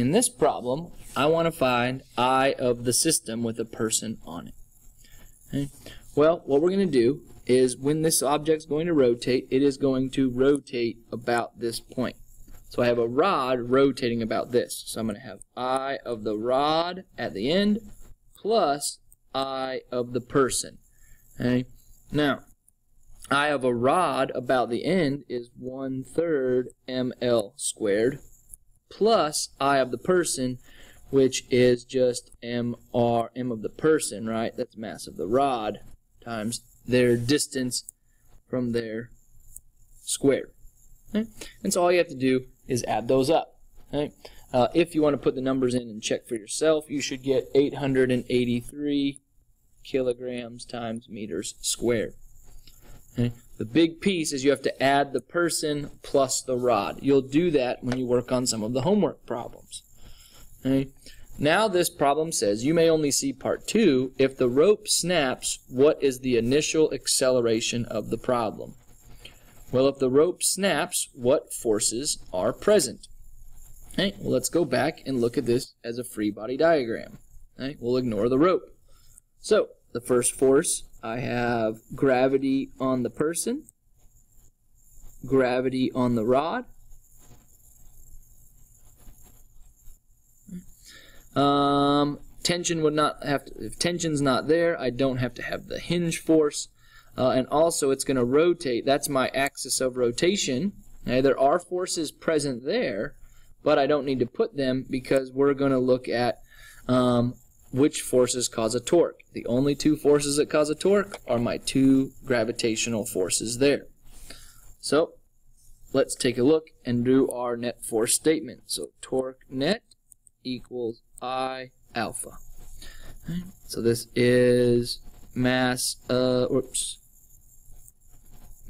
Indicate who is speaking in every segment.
Speaker 1: in this problem, I want to find I of the system with a person on it. Okay? Well, what we're going to do is when this object's going to rotate, it is going to rotate about this point. So I have a rod rotating about this. So I'm going to have I of the rod at the end plus I of the person. Okay? Now, I of a rod about the end is 1 third ml squared plus I of the person, which is just mr, m of the person, right? That's mass of the rod times their distance from their squared. Okay? And so all you have to do is add those up. Okay? Uh, if you want to put the numbers in and check for yourself, you should get 883 kilograms times meters squared. Okay? The big piece is you have to add the person plus the rod. You'll do that when you work on some of the homework problems. Okay? Now this problem says you may only see part 2 if the rope snaps, what is the initial acceleration of the problem? Well, if the rope snaps, what forces are present? Okay, well, let's go back and look at this as a free body diagram. Okay, we'll ignore the rope. So, the first force, I have gravity on the person, gravity on the rod, Um, tension would not have to, if tension's not there, I don't have to have the hinge force. Uh, and also it's going to rotate. That's my axis of rotation. There are forces present there, but I don't need to put them because we're going to look at um, which forces cause a torque. The only two forces that cause a torque are my two gravitational forces there. So let's take a look and do our net force statement. So torque net equals I alpha. So this is mass, uh, oops,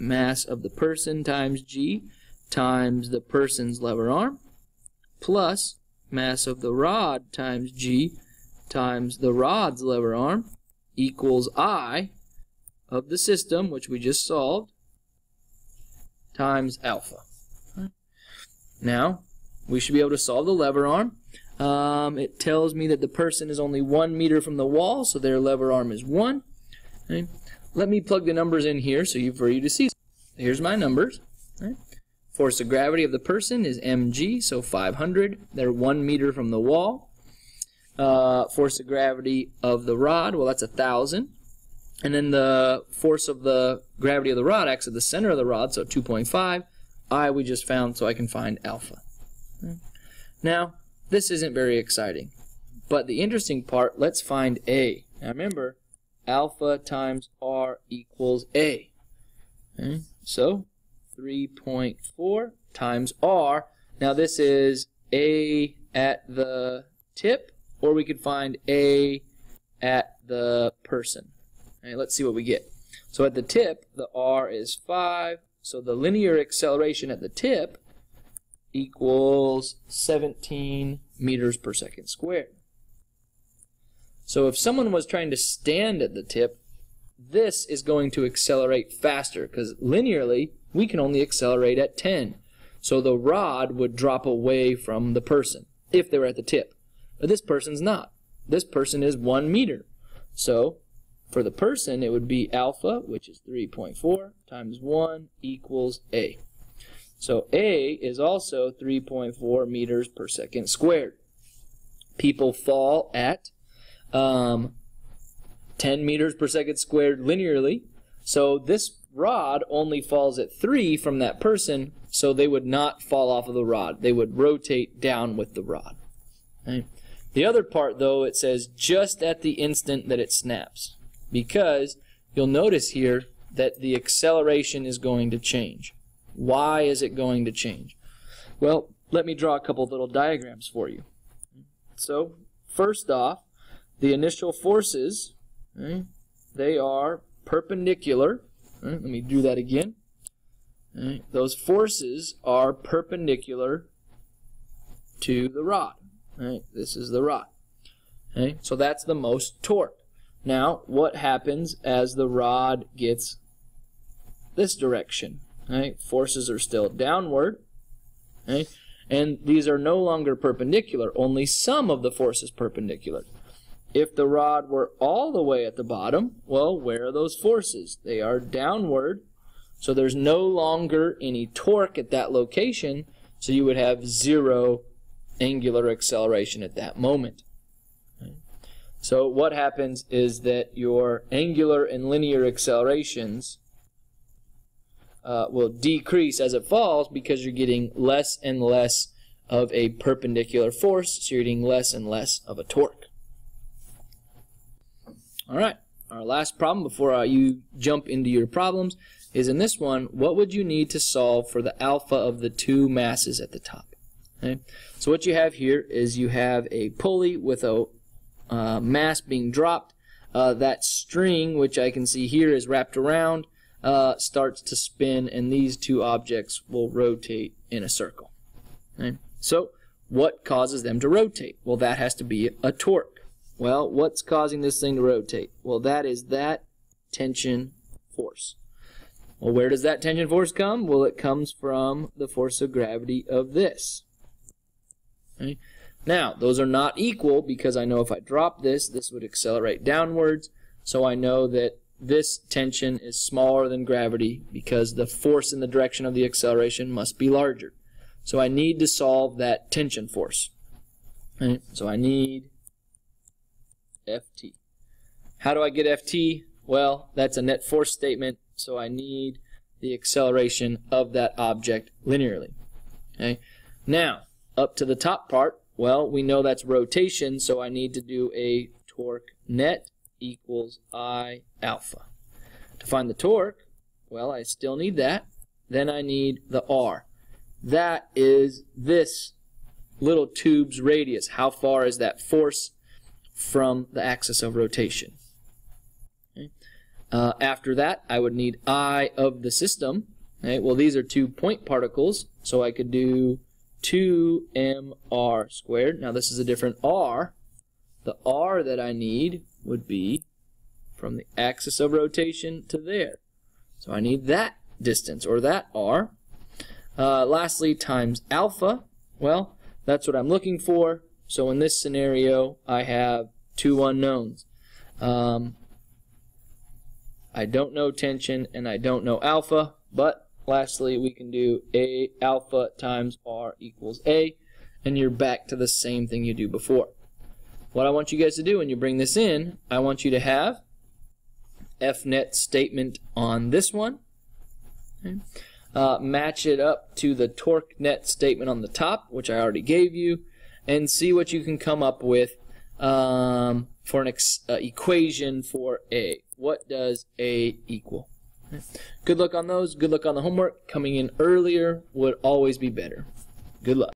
Speaker 1: mass of the person times g times the person's lever arm plus mass of the rod times g times the rod's lever arm equals I of the system, which we just solved, times alpha. Now, we should be able to solve the lever arm. Um, it tells me that the person is only one meter from the wall, so their lever arm is one. Okay. Let me plug the numbers in here so you, for you to see. Here's my numbers. Okay. Force of gravity of the person is mg, so 500. They're one meter from the wall. Uh, force of gravity of the rod, well, that's a thousand. And then the force of the gravity of the rod acts at the center of the rod, so 2.5. I we just found, so I can find alpha. Now, this isn't very exciting. But the interesting part, let's find A. Now remember, alpha times R equals A. Okay? So 3.4 times R. Now this is A at the tip, or we could find A at the person. Let's see what we get. So at the tip, the R is 5. So the linear acceleration at the tip equals 17 meters per second squared. So if someone was trying to stand at the tip, this is going to accelerate faster because linearly we can only accelerate at 10. So the rod would drop away from the person if they were at the tip. But this person's not. This person is 1 meter. So for the person it would be alpha, which is 3.4, times 1 equals A. So A is also 3.4 meters per second squared. People fall at um, 10 meters per second squared linearly. So this rod only falls at 3 from that person, so they would not fall off of the rod. They would rotate down with the rod. Okay? The other part, though, it says just at the instant that it snaps. Because you'll notice here that the acceleration is going to change. Why is it going to change? Well, let me draw a couple little diagrams for you. So, first off, the initial forces, okay, they are perpendicular. Right, let me do that again. Okay, those forces are perpendicular to the rod. Right, this is the rod. Okay, so that's the most torque. Now, what happens as the rod gets this direction? Right? Forces are still downward. Okay? And these are no longer perpendicular. Only some of the force is perpendicular. If the rod were all the way at the bottom, well, where are those forces? They are downward. So there's no longer any torque at that location. So you would have zero angular acceleration at that moment. So what happens is that your angular and linear accelerations uh, will decrease as it falls because you're getting less and less of a perpendicular force, so you're getting less and less of a torque. All right, our last problem before uh, you jump into your problems is in this one, what would you need to solve for the alpha of the two masses at the top? Okay? So what you have here is you have a pulley with a uh, mass being dropped. Uh, that string, which I can see here is wrapped around, uh, starts to spin, and these two objects will rotate in a circle. Okay? So what causes them to rotate? Well, that has to be a torque. Well, what's causing this thing to rotate? Well, that is that tension force. Well, where does that tension force come? Well, it comes from the force of gravity of this. Okay? Now, those are not equal because I know if I drop this, this would accelerate downwards. So I know that this tension is smaller than gravity because the force in the direction of the acceleration must be larger. So I need to solve that tension force. Okay? So I need Ft. How do I get Ft? Well, that's a net force statement so I need the acceleration of that object linearly. Okay. Now, up to the top part, well, we know that's rotation, so I need to do a torque net equals I alpha. To find the torque, well, I still need that. Then I need the R. That is this little tube's radius. How far is that force from the axis of rotation? Uh, after that, I would need I of the system. Okay, well, these are two point particles, so I could do 2mr squared. Now, this is a different r. The r that I need would be from the axis of rotation to there. So I need that distance, or that r. Uh, lastly, times alpha. Well, that's what I'm looking for. So in this scenario, I have two unknowns. Um, I don't know tension and I don't know alpha, but lastly we can do A alpha times R equals A, and you're back to the same thing you do before. What I want you guys to do when you bring this in, I want you to have FNet statement on this one. Okay. Uh, match it up to the torque net statement on the top, which I already gave you, and see what you can come up with um, for an uh, equation for A. What does A equal? Good luck on those. Good luck on the homework. Coming in earlier would always be better. Good luck.